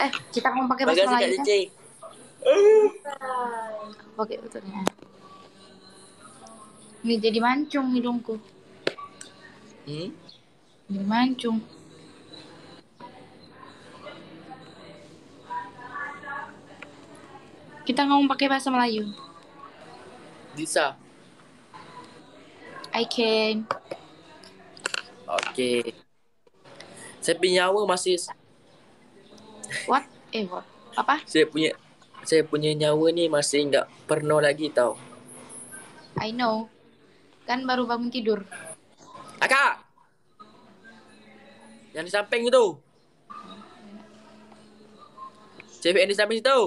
eh kita mau pakai bahasa Melayu kan? Pakai betulnya. Ini jadi mancung hidungku. Hmm? Jadi mancung. Kita ngomong pakai bahasa Melayu. Bisa. I can. Okey. Saya punya nyawa masih What? Eh, what? Apa? saya punya saya punya nyawa ni masih enggak pernah lagi tau. I know. Kan baru bangun tidur. Akak. Yang di samping tu. Cewek yang di samping situ.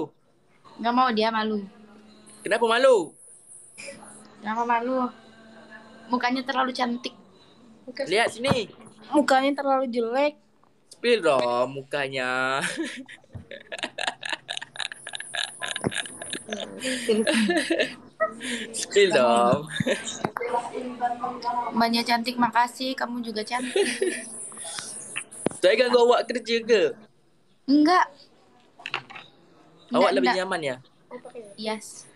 Nggak mau dia malu. Kenapa malu? Kenapa malu? Mukanya terlalu cantik. Lihat sini. Mukanya terlalu jelek. Spill dong mukanya. Spill dong. Banyak cantik, makasih. Kamu juga cantik. Saya ganggu awak kerja ke? Enggak. Awak Enggak, lebih enggak. nyaman ya? Yes.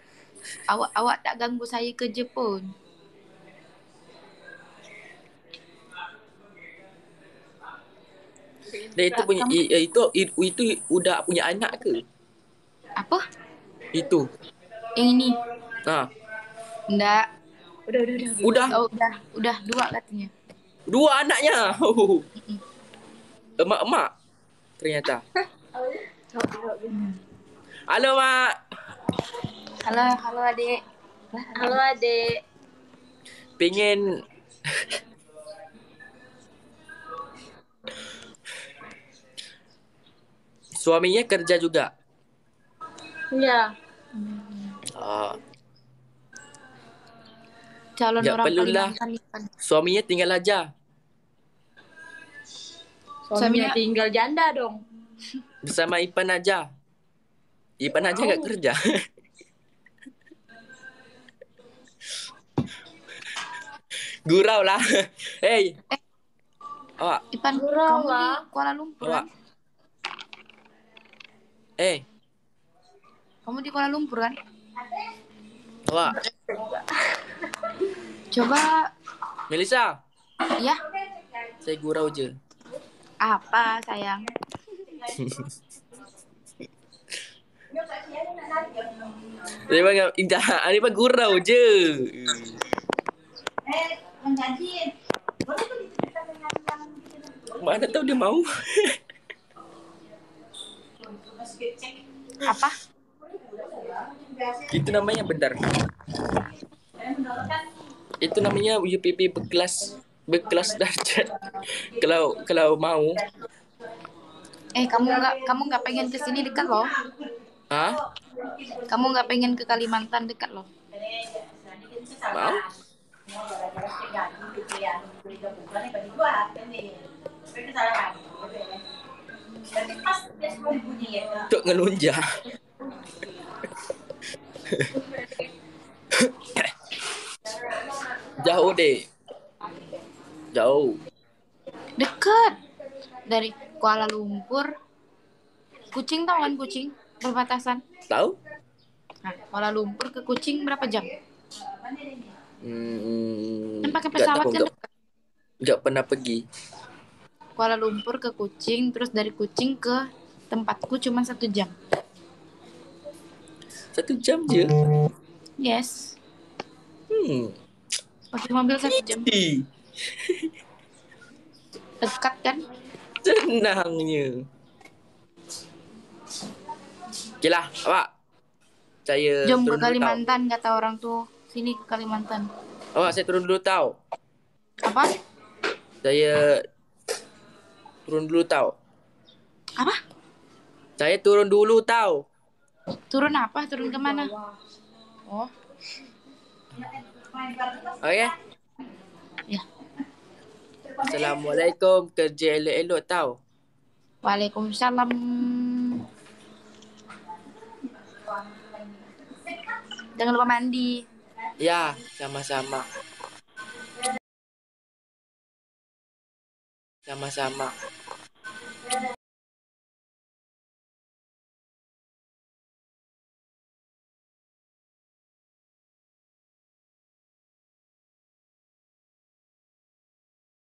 Awak awak tak ganggu saya kerja pun. Dan itu punya eh, itu i- itu udah punya anak ke? Apa? Itu. Yang ini? Ha. Enggak. Udah, udah, udah. Udah Oh, udah, udah dua katanya. dua anaknya. Emak-emak ternyata. Halo, Mak. Halo, halo adik. Halo, adek. Pengen Suaminya kerja juga. Ya. Ah, Calon Ya, orang perlulah. Suaminya tinggal aja Suaminya Suaminya- tinggal janda dong. bersama Ipan aja. Ipan aja nggak kerja. Gurau lah. Hey. Awak, Ipan, Gurau lah. Kuala Lumpur awak. Eh, Kamu di Kuala Lumpur kan? awak. Coba, Melissa, ya. saya gurau je. Apa sayang? Dia panggil indah. Ini pun gurau je. Mana tahu dia mau. Apa? Itu namanya benar. Itu namanya UPP berkelas berkelas darjat. kalau kalau mau, Eh, kamu nggak kamu nggak pengen ke sini dekat loh? ah, Kamu nggak pengen ke Kalimantan dekat loh? mau? Untuk ngelunja. Jauh deh. Jauh. Dekat dari Kuala Lumpur. Kucing tahu kan kucing perbatasan? Tahu? Nah, Kuala Lumpur ke Kucing berapa jam? Hmm, Kan pakai pesawat tahu, kan nggak- dekat. nggak pernah pergi. Kuala Lumpur ke Kucing, terus dari Kucing ke tempatku cuma satu jam. Satu jam je. Yes, Hmm. pakai mobil satu jam. Dekat kan? Senangnya. Okey lah, awak. Saya Jom ke. Kalimantan kata orang tuh. Sini ke Kalimantan. Awak saya turun dulu tau. Apa? Saya turun dulu tau. Apa? Saya turun dulu tau. Turun apa? Turun ke mana? Oh, Okey? ya. Assalamualaikum. Kerja elok-elok tau. Waalaikumsalam. Jangan lupa mandi. Ya, sama-sama. Sama-sama.